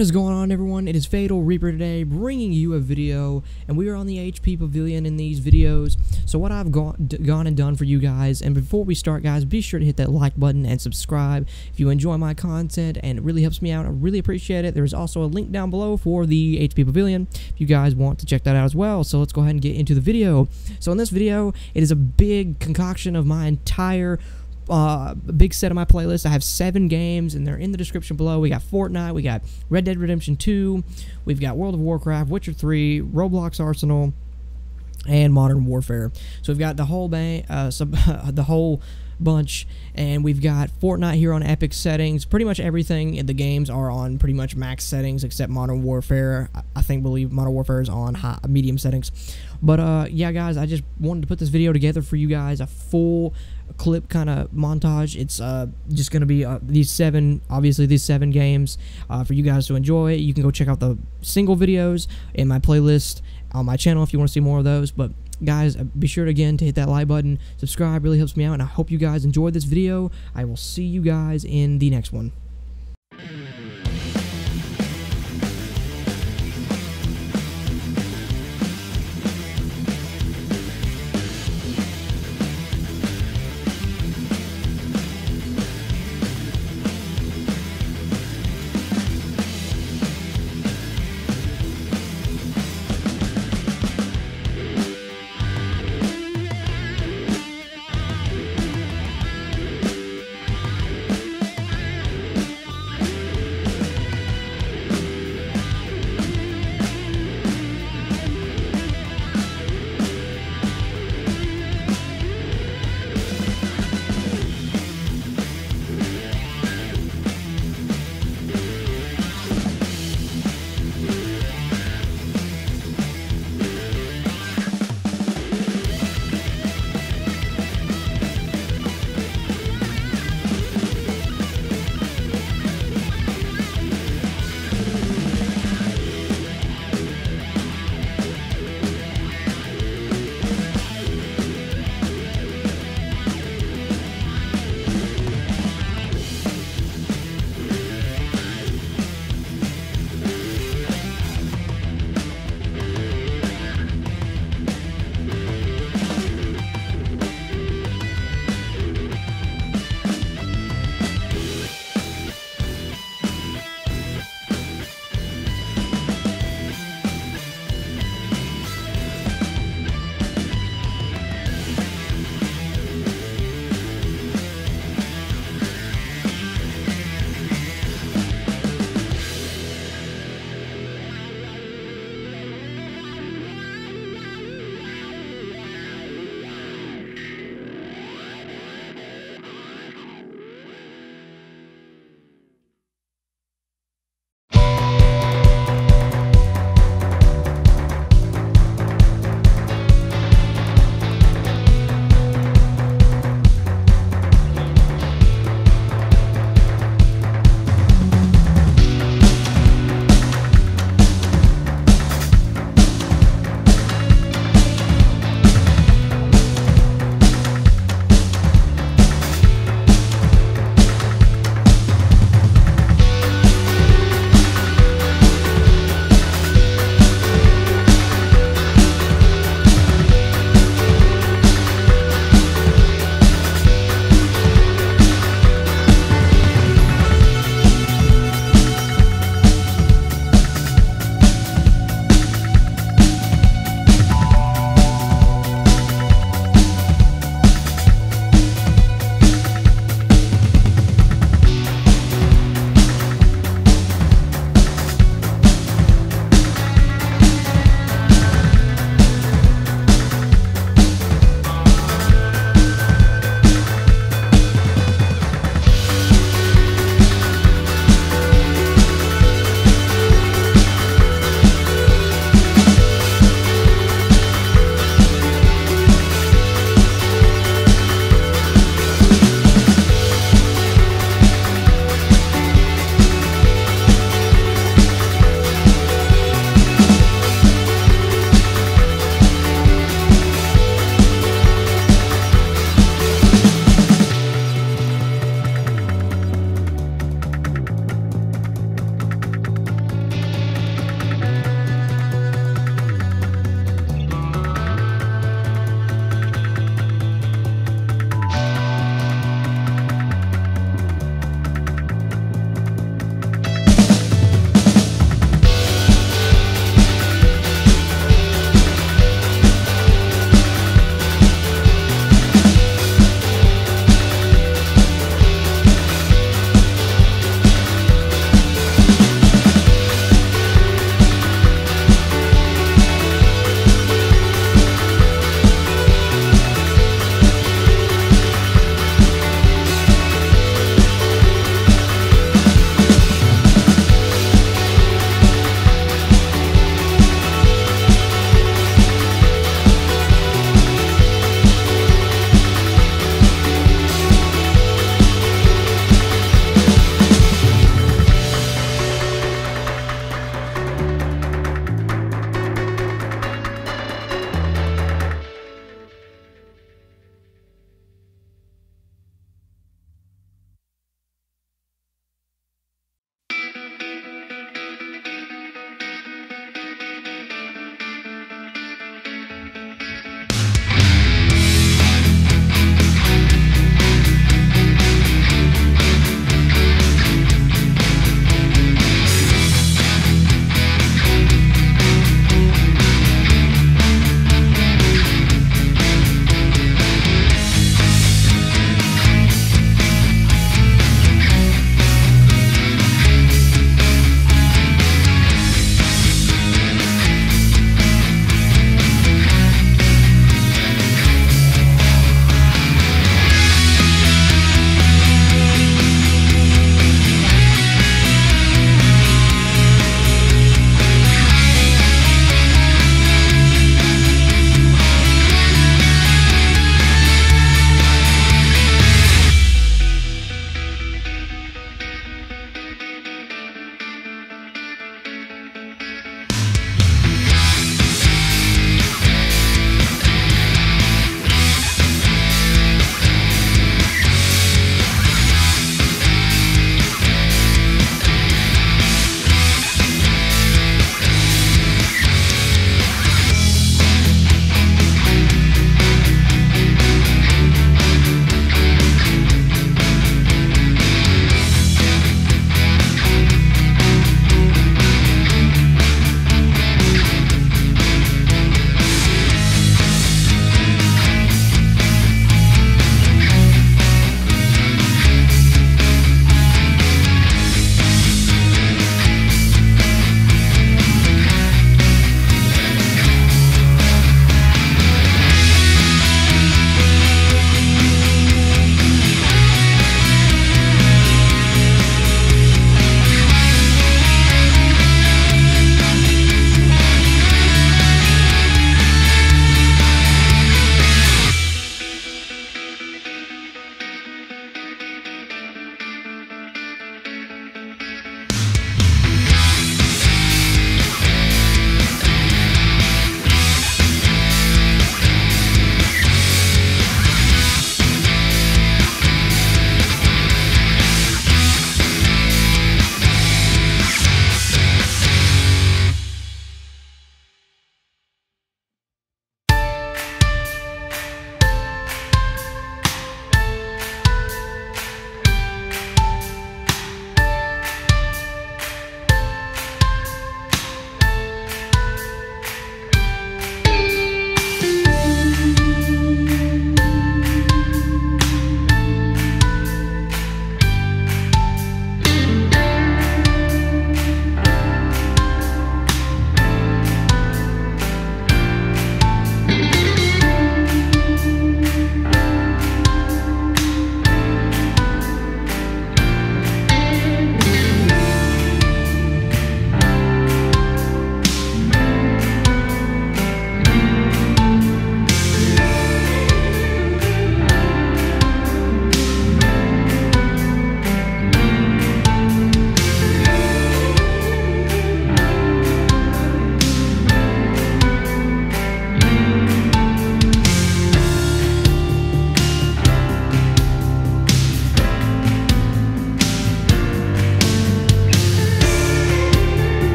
What is going on everyone? It is Fatal Reaper today bringing you a video and we are on the HP Pavilion in these videos. So what I've gone, gone and done for you guys and before we start guys be sure to hit that like button and subscribe if you enjoy my content and it really helps me out. I really appreciate it. There is also a link down below for the HP Pavilion if you guys want to check that out as well. So let's go ahead and get into the video. So in this video it is a big concoction of my entire uh, big set of my playlist. I have seven games, and they're in the description below. We got Fortnite, we got Red Dead Redemption 2, we've got World of Warcraft, Witcher 3, Roblox Arsenal, and Modern Warfare. So we've got the whole bang, uh, sub, the whole bunch, and we've got Fortnite here on epic settings. Pretty much everything in the games are on pretty much max settings except Modern Warfare. I think believe Modern Warfare is on high, medium settings. But uh, yeah, guys, I just wanted to put this video together for you guys, a full clip kind of montage. It's uh, just going to be uh, these seven, obviously these seven games uh, for you guys to enjoy. You can go check out the single videos in my playlist on my channel if you want to see more of those. But guys, uh, be sure to, again to hit that like button, subscribe, really helps me out, and I hope you guys enjoyed this video. I will see you guys in the next one.